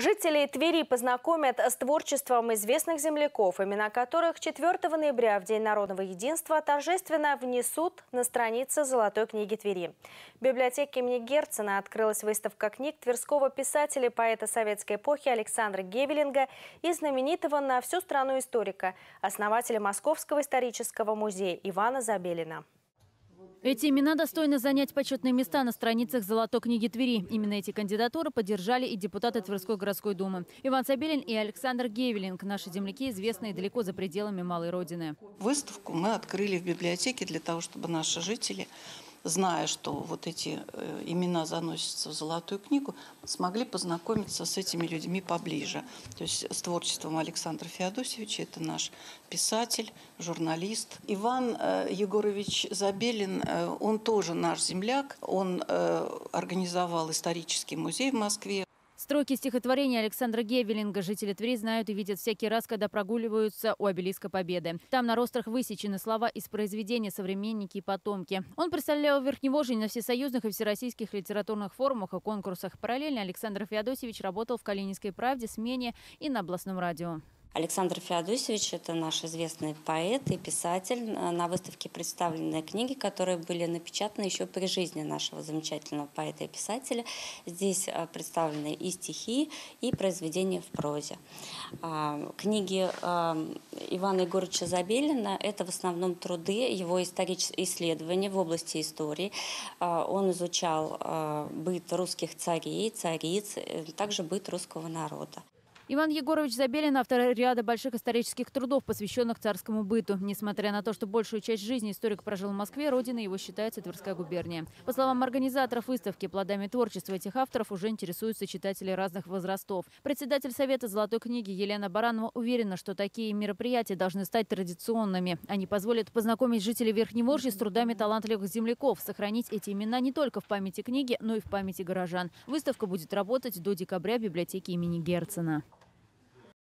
Жителей Твери познакомят с творчеством известных земляков, имена которых 4 ноября, в День народного единства, торжественно внесут на страницы Золотой книги Твери. В библиотеке имени Герцена открылась выставка книг тверского писателя поэта советской эпохи Александра Гевелинга и знаменитого на всю страну историка, основателя Московского исторического музея Ивана Забелина. Эти имена достойны занять почетные места на страницах Золотой книги Твери. Именно эти кандидатуры поддержали и депутаты Тверской городской думы. Иван Сабелин и Александр Гевелинг – наши земляки, известные далеко за пределами малой родины. Выставку мы открыли в библиотеке для того, чтобы наши жители зная, что вот эти э, имена заносятся в Золотую книгу, смогли познакомиться с этими людьми поближе. То есть с творчеством Александра Феодосевича, это наш писатель, журналист. Иван э, Егорович Забелин, э, он тоже наш земляк, он организовал исторический музей в Москве. Строки стихотворения Александра Гевелинга жители Твери знают и видят всякий раз, когда прогуливаются у обелиска Победы. Там на рострах высечены слова из произведения «Современники и потомки». Он представлял Верхневожень на всесоюзных и всероссийских литературных форумах и конкурсах. Параллельно Александр Феодосевич работал в «Калининской правде», «Смене» и на областном радио. Александр Феодосевич – это наш известный поэт и писатель. На выставке представлены книги, которые были напечатаны еще при жизни нашего замечательного поэта и писателя. Здесь а, представлены и стихи, и произведения в прозе. А, книги а, Ивана Егоровича Забелина – это в основном труды, его исторические исследования в области истории. Он изучал быт русских царей, цариц, э, также быт русского народа. Иван Егорович Забелин – автор ряда больших исторических трудов, посвященных царскому быту. Несмотря на то, что большую часть жизни историк прожил в Москве, родина его считается Тверская губерния. По словам организаторов выставки, плодами творчества этих авторов уже интересуются читатели разных возрастов. Председатель Совета Золотой книги Елена Баранова уверена, что такие мероприятия должны стать традиционными. Они позволят познакомить жителей Верхнеморжья с трудами талантливых земляков, сохранить эти имена не только в памяти книги, но и в памяти горожан. Выставка будет работать до декабря в библиотеке имени Герцена.